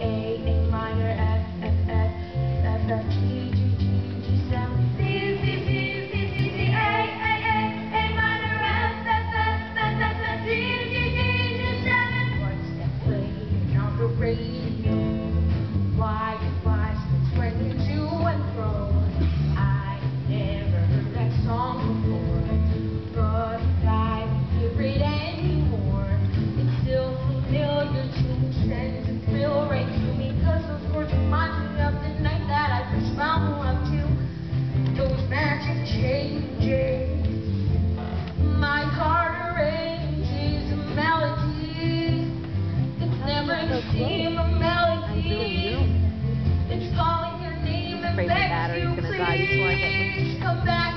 A, A minor, F, F, F, F, F, G, G, G, G, sound. C, C, C, C, C, C, A, A, A, A minor, seven. Seem a melody. It's calling your name and begs you please come back